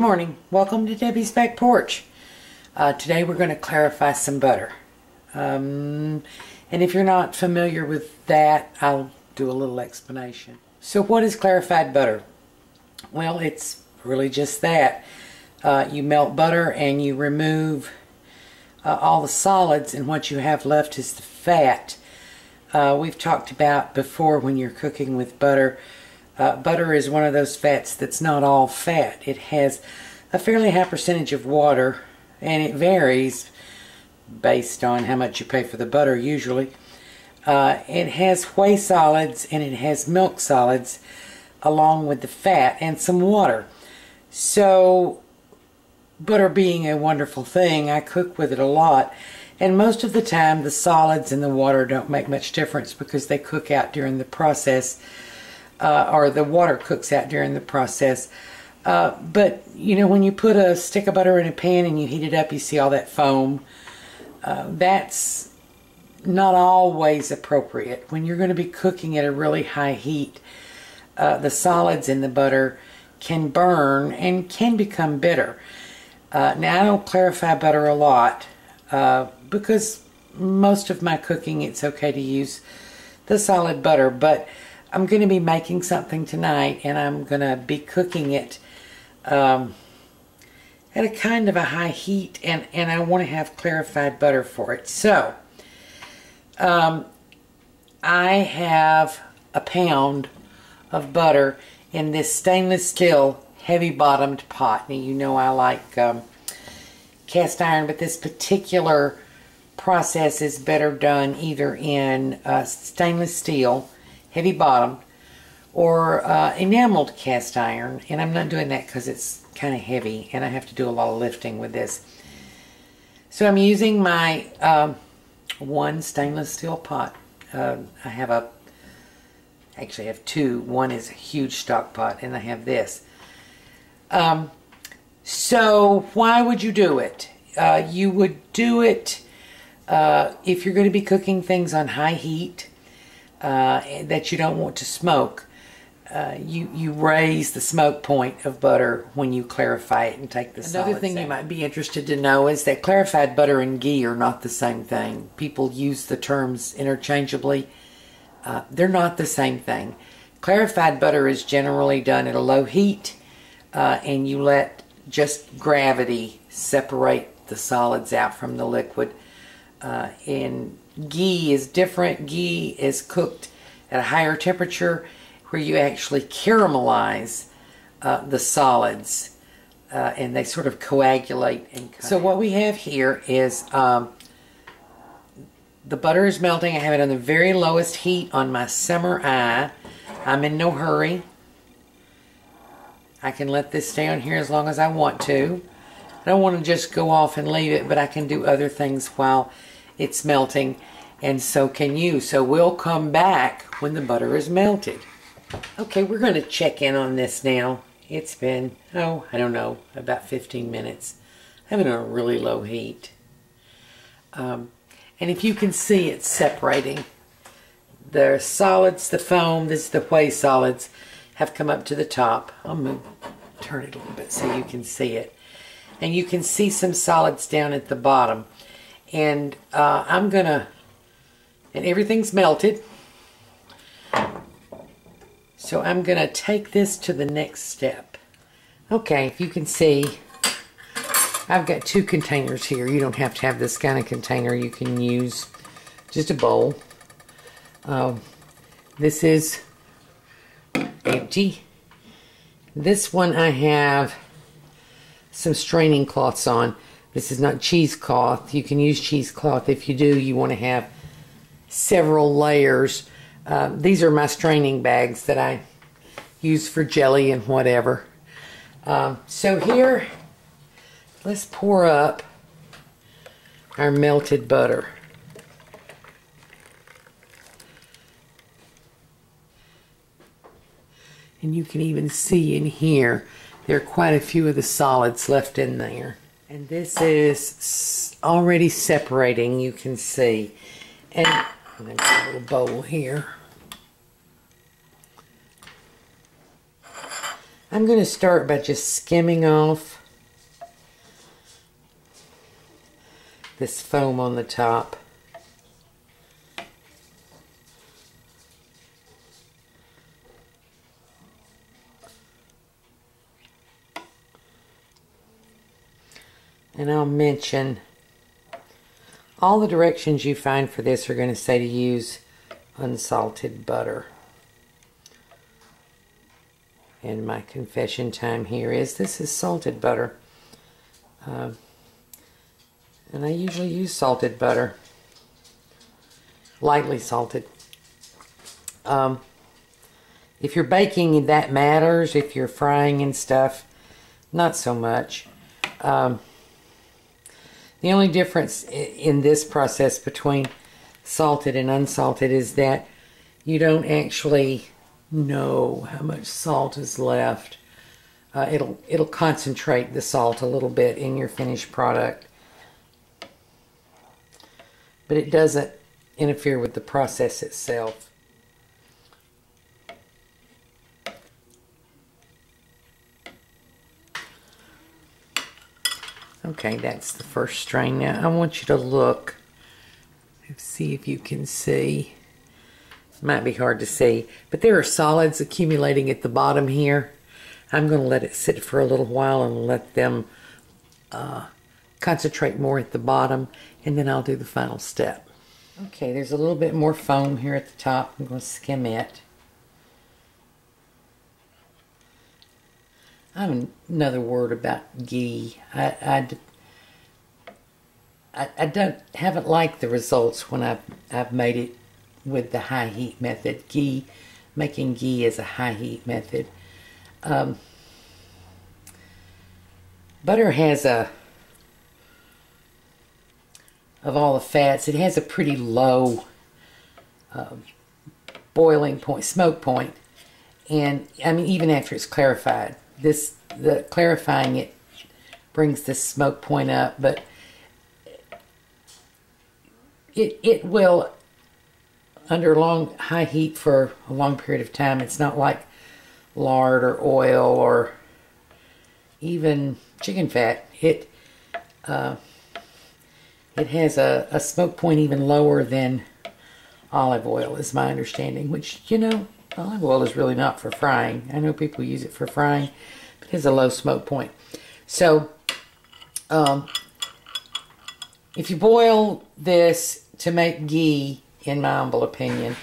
Morning. Welcome to Debbie's Back Porch. Uh, today we're going to clarify some butter. Um, and if you're not familiar with that, I'll do a little explanation. So what is clarified butter? Well, it's really just that. Uh, you melt butter and you remove uh, all the solids and what you have left is the fat. Uh, we've talked about before when you're cooking with butter, uh, butter is one of those fats that's not all fat. It has a fairly high percentage of water and it varies based on how much you pay for the butter usually. Uh, it has whey solids and it has milk solids along with the fat and some water. So butter being a wonderful thing, I cook with it a lot. And most of the time the solids and the water don't make much difference because they cook out during the process uh, or the water cooks out during the process. Uh, but, you know, when you put a stick of butter in a pan and you heat it up, you see all that foam. Uh, that's not always appropriate. When you're going to be cooking at a really high heat, uh, the solids in the butter can burn and can become bitter. Uh, now, I don't clarify butter a lot uh, because most of my cooking it's okay to use the solid butter, but I'm going to be making something tonight and I'm going to be cooking it um, at a kind of a high heat and, and I want to have clarified butter for it. So, um, I have a pound of butter in this stainless steel heavy bottomed pot. Now you know I like um, cast iron, but this particular process is better done either in uh, stainless steel, heavy bottomed, or uh, enameled cast iron. And I'm not doing that because it's kind of heavy and I have to do a lot of lifting with this. So I'm using my um, one stainless steel pot. Uh, I have a, actually I have two. One is a huge stock pot and I have this. Um, so why would you do it? Uh, you would do it uh, if you're going to be cooking things on high heat uh, that you don't want to smoke. Uh, you you raise the smoke point of butter when you clarify it and take the Another thing out. you might be interested to know is that clarified butter and ghee are not the same thing. People use the terms interchangeably. Uh, they're not the same thing. Clarified butter is generally done at a low heat uh, and you let just gravity separate the solids out from the liquid. Uh, and ghee is different. Ghee is cooked at a higher temperature where you actually caramelize uh, the solids uh, and they sort of coagulate. And so what we have here is um, the butter is melting. I have it on the very lowest heat on my simmer eye. I'm in no hurry. I can let this stay on here as long as I want to. I don't want to just go off and leave it, but I can do other things while it's melting, and so can you. So we'll come back when the butter is melted. Okay, we're going to check in on this now. It's been, oh, I don't know, about 15 minutes. I'm having a really low heat. Um, and if you can see, it's separating. The solids, the foam, this is the whey solids, have come up to the top. I'll move, turn it a little bit so you can see it. And you can see some solids down at the bottom. And uh, I'm to, and everything's melted. So I'm to take this to the next step. Okay, if you can see, I've got two containers here. You don't have to have this kind of container. You can use just a bowl. Uh, this is empty. This one I have some straining cloths on. This is not cheesecloth. You can use cheesecloth. If you do, you want to have several layers uh, these are my straining bags that I use for jelly and whatever. Um, so here, let's pour up our melted butter. And you can even see in here, there are quite a few of the solids left in there. And this is already separating, you can see. And I'm going to get a little bowl here. I'm going to start by just skimming off this foam on the top. And I'll mention all the directions you find for this are going to say to use unsalted butter. And my confession time here is this is salted butter. Uh, and I usually use salted butter. Lightly salted. Um, if you're baking, that matters. If you're frying and stuff, not so much. Um, the only difference in this process between salted and unsalted is that you don't actually know how much salt is left. Uh, it'll it'll concentrate the salt a little bit in your finished product, but it doesn't interfere with the process itself. Okay, that's the first strain. Now I want you to look see if you can see. It might be hard to see, but there are solids accumulating at the bottom here. I'm going to let it sit for a little while and let them uh, concentrate more at the bottom, and then I'll do the final step. Okay, there's a little bit more foam here at the top. I'm going to skim it. I have another word about ghee. I, I, I, don't haven't liked the results when I've I've made it with the high heat method. Ghee, making ghee is a high heat method. Um, butter has a of all the fats, it has a pretty low uh, boiling point, smoke point, and I mean even after it's clarified, this the clarifying it brings the smoke point up, but it, it will, under long high heat for a long period of time, it's not like lard or oil or even chicken fat. It uh, it has a, a smoke point even lower than olive oil is my understanding, which, you know, olive oil is really not for frying. I know people use it for frying, but it has a low smoke point. So, um, if you boil this to make ghee, in my humble opinion,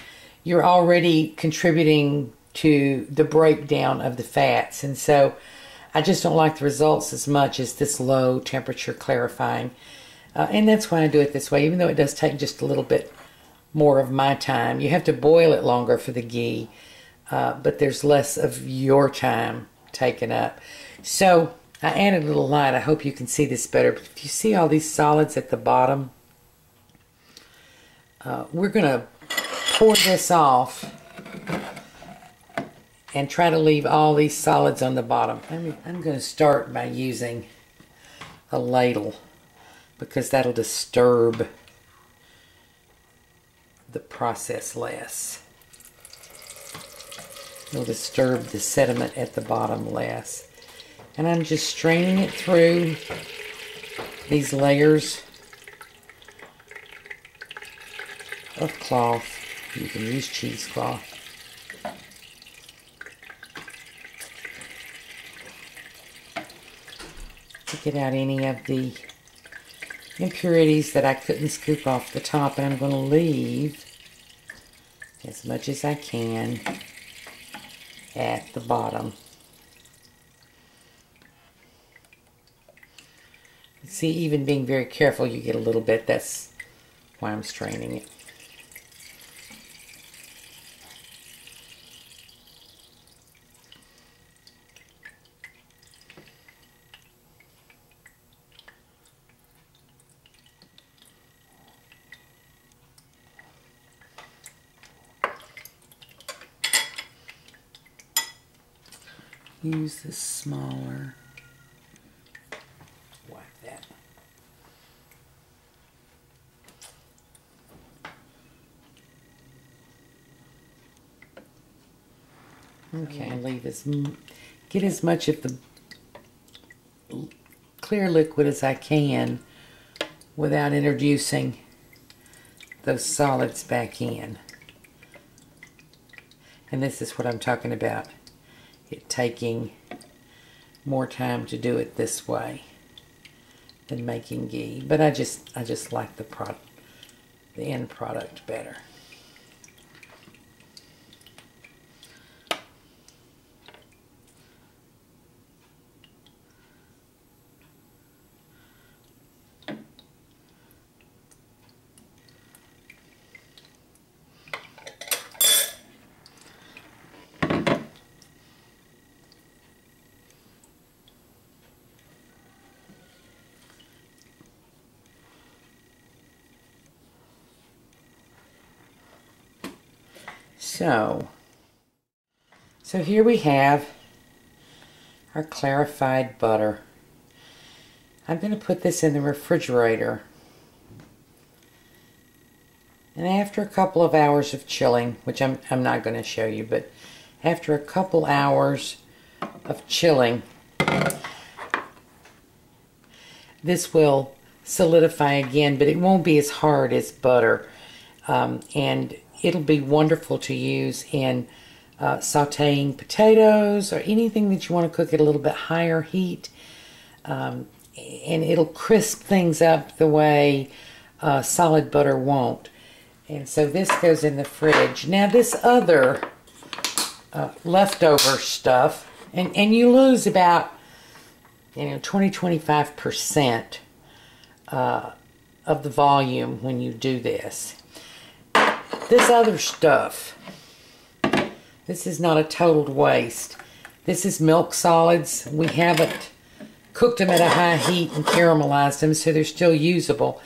you're already contributing to the breakdown of the fats. And so I just don't like the results as much as this low temperature clarifying. Uh, and that's why I do it this way, even though it does take just a little bit more of my time. You have to boil it longer for the ghee, uh, but there's less of your time taken up. So I added a little light. I hope you can see this better. But if you see all these solids at the bottom, uh, we're going to pour this off and try to leave all these solids on the bottom. I'm, I'm going to start by using a ladle because that'll disturb the process less. It'll disturb the sediment at the bottom less. And I'm just straining it through these layers of cloth. You can use cheesecloth. To get out any of the impurities that I couldn't scoop off the top. And I'm going to leave as much as I can at the bottom. See, even being very careful, you get a little bit. That's why I'm straining it. Use the smaller. Wipe that. Okay, leave as get as much of the clear liquid as I can without introducing those solids back in. And this is what I'm talking about. It taking more time to do it this way than making ghee. But I just I just like the product the end product better. So, so here we have our clarified butter. I'm going to put this in the refrigerator. And after a couple of hours of chilling, which I'm, I'm not going to show you, but after a couple hours of chilling, this will solidify again, but it won't be as hard as butter. Um, and it'll be wonderful to use in uh, sauteing potatoes or anything that you want to cook at a little bit higher heat. Um, and it'll crisp things up the way uh, solid butter won't. And so this goes in the fridge. Now this other uh, leftover stuff, and, and you lose about, you know, 20-25% uh, of the volume when you do this. This other stuff, this is not a total waste. This is milk solids. We haven't cooked them at a high heat and caramelized them, so they're still usable.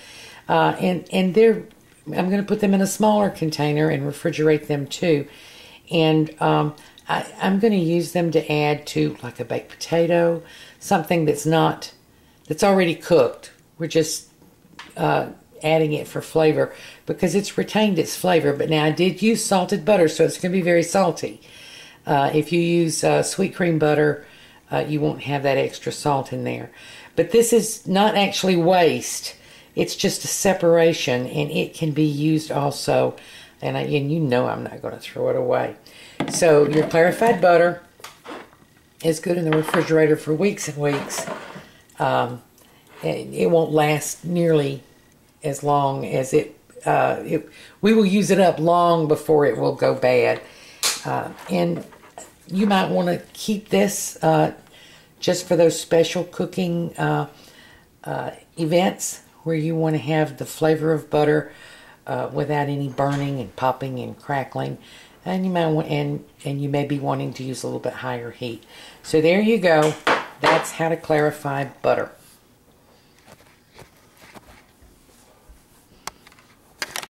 Uh, and and they're, I'm going to put them in a smaller container and refrigerate them too. And um, I, I'm going to use them to add to like a baked potato, something that's not, that's already cooked. We're just uh, adding it for flavor because it's retained its flavor. But now I did use salted butter, so it's going to be very salty. Uh, if you use uh, sweet cream butter, uh, you won't have that extra salt in there. But this is not actually waste. It's just a separation, and it can be used also. And, I, and you know I'm not going to throw it away. So your clarified butter is good in the refrigerator for weeks and weeks. Um, it, it won't last nearly as long as it, uh, it we will use it up long before it will go bad. Uh, and you might want to keep this uh, just for those special cooking uh, uh, events where you want to have the flavor of butter uh, without any burning and popping and crackling. And you might want, and and you may be wanting to use a little bit higher heat. So there you go. That's how to clarify butter.